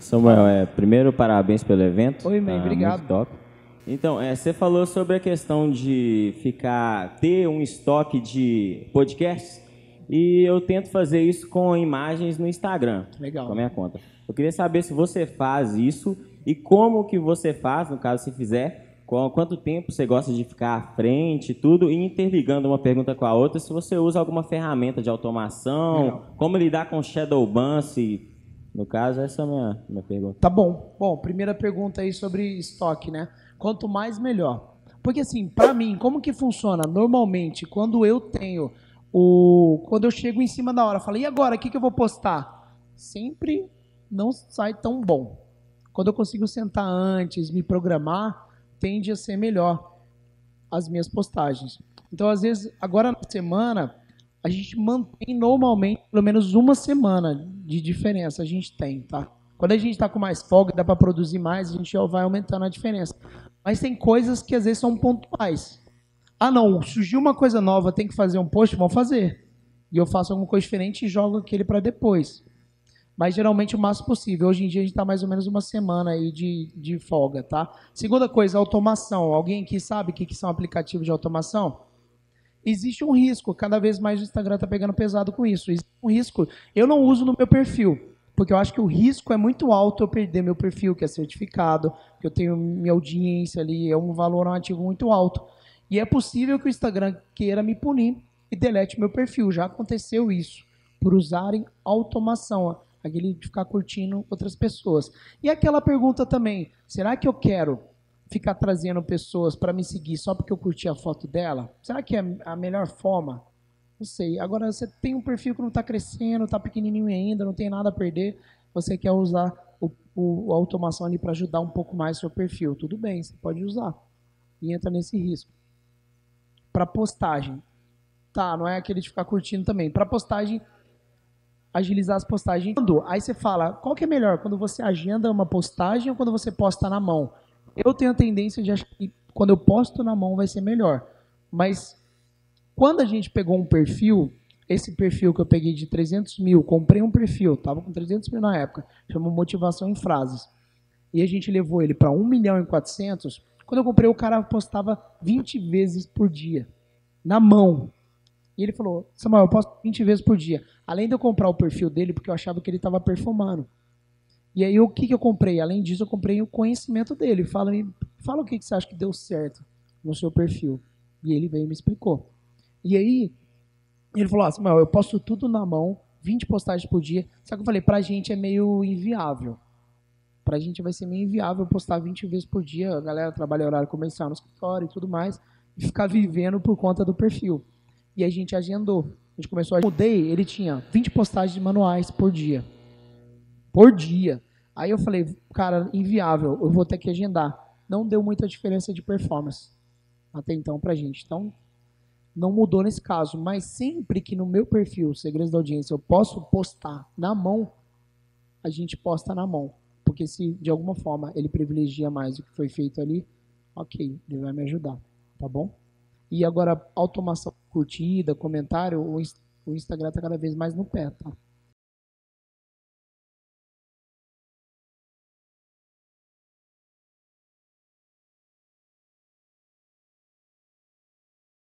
Samuel, é, primeiro parabéns pelo evento. Oi, man, tá obrigado. top. Então, é, você falou sobre a questão de ficar ter um estoque de podcasts e eu tento fazer isso com imagens no Instagram, Legal. com a minha conta. Eu queria saber se você faz isso e como que você faz, no caso se fizer, quanto tempo você gosta de ficar à frente, e tudo, e interligando uma pergunta com a outra, se você usa alguma ferramenta de automação, Legal. como lidar com shadow ban, se, no caso, essa é a minha, minha pergunta. Tá bom. Bom, primeira pergunta aí sobre estoque, né? Quanto mais, melhor. Porque assim, pra mim, como que funciona? Normalmente, quando eu tenho o... Quando eu chego em cima da hora, falo, e agora, o que, que eu vou postar? Sempre não sai tão bom. Quando eu consigo sentar antes, me programar, tende a ser melhor as minhas postagens. Então, às vezes, agora na semana, a gente mantém normalmente pelo menos uma semana de diferença a gente tem, tá? Quando a gente tá com mais folga, dá para produzir mais, a gente vai aumentando a diferença. Mas tem coisas que às vezes são pontuais. Ah, não, surgiu uma coisa nova, tem que fazer um post, vamos fazer. E eu faço alguma coisa diferente e jogo aquele para depois. Mas geralmente o máximo possível. Hoje em dia a gente está mais ou menos uma semana aí de, de folga, tá? Segunda coisa, automação. Alguém aqui sabe o que, que são aplicativos de automação? Existe um risco, cada vez mais o Instagram está pegando pesado com isso. Existe um risco. Eu não uso no meu perfil, porque eu acho que o risco é muito alto eu perder meu perfil, que é certificado, que eu tenho minha audiência ali, é um valor ativo muito alto. E é possível que o Instagram queira me punir e delete meu perfil. Já aconteceu isso, por usarem automação, aquele de ficar curtindo outras pessoas. E aquela pergunta também, será que eu quero ficar trazendo pessoas para me seguir só porque eu curti a foto dela? Será que é a melhor forma? Não sei. Agora, você tem um perfil que não está crescendo, está pequenininho ainda, não tem nada a perder, você quer usar o, o- a automação ali para ajudar um pouco mais o seu perfil. Tudo bem, você pode usar. E entra nesse risco. Para postagem. Tá, não é aquele de ficar curtindo também. Para postagem, agilizar as postagens. Quando? Aí você fala, qual que é melhor? Quando você agenda uma postagem ou quando você posta na mão? Eu tenho a tendência de achar que quando eu posto na mão vai ser melhor. Mas quando a gente pegou um perfil, esse perfil que eu peguei de 300 mil, comprei um perfil, tava com 300 mil na época, chama Motivação em Frases. E a gente levou ele para 1 milhão e 400. Quando eu comprei, o cara postava 20 vezes por dia, na mão. E ele falou, Samuel, eu posto 20 vezes por dia. Além de eu comprar o perfil dele, porque eu achava que ele estava perfumando. E aí, o que, que eu comprei? Além disso, eu comprei o conhecimento dele. Fala, fala o que, que você acha que deu certo no seu perfil. E ele veio e me explicou. E aí, ele falou assim, eu posto tudo na mão, 20 postagens por dia. Só que eu falei, pra gente é meio inviável. Pra gente vai ser meio inviável postar 20 vezes por dia. A galera trabalha horário comercial no escritório e tudo mais. E ficar vivendo por conta do perfil. E a gente agendou. A gente começou a... Mudei, ele tinha 20 postagens manuais por dia. Por dia. Aí eu falei, cara, inviável, eu vou ter que agendar. Não deu muita diferença de performance até então pra gente. Então, não mudou nesse caso. Mas sempre que no meu perfil, Segredos da Audiência, eu posso postar na mão, a gente posta na mão. Porque se de alguma forma ele privilegia mais o que foi feito ali, ok, ele vai me ajudar, tá bom? E agora, automação curtida, comentário, o Ins- o Instagram tá cada vez mais no pé, tá?